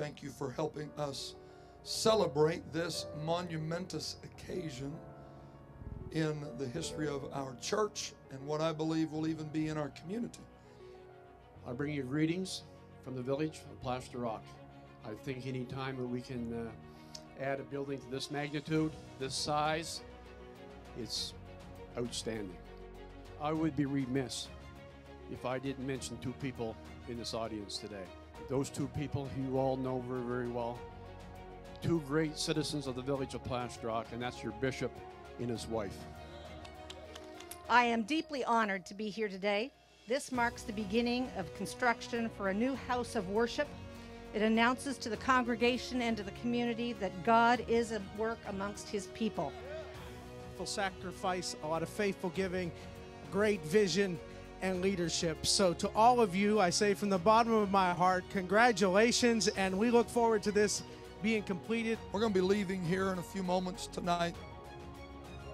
thank you for helping us celebrate this monumentous occasion in the history of our church and what I believe will even be in our community. I bring you greetings from the village of Plaster Rock. I think any time that we can uh, add a building to this magnitude, this size, it's outstanding. I would be remiss if I didn't mention two people in this audience today. Those two people you all know very, very well. Two great citizens of the village of Plaster Rock, and that's your bishop and his wife. I am deeply honored to be here today. This marks the beginning of construction for a new house of worship. It announces to the congregation and to the community that God is at work amongst his people. Faithful Sacrifice, a lot of faithful giving, great vision, and leadership. So, to all of you, I say from the bottom of my heart, congratulations, and we look forward to this being completed. We're going to be leaving here in a few moments tonight.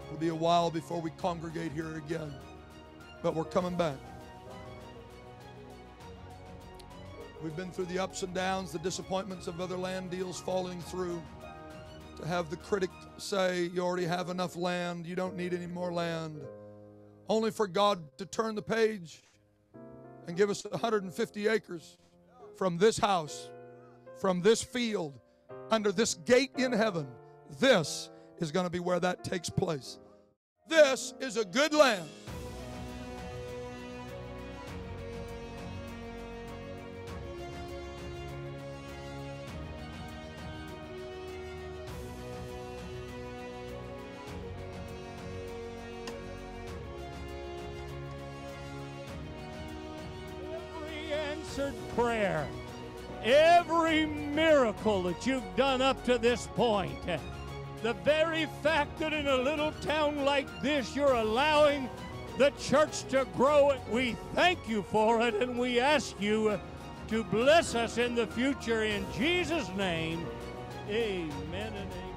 It'll be a while before we congregate here again, but we're coming back. We've been through the ups and downs, the disappointments of other land deals falling through. To have the critic say, You already have enough land, you don't need any more land. Only for God to turn the page and give us 150 acres from this house, from this field, under this gate in heaven. This is going to be where that takes place. This is a good land. Answered prayer, every miracle that you've done up to this point, the very fact that in a little town like this you're allowing the church to grow, we thank you for it and we ask you to bless us in the future in Jesus' name. Amen and amen.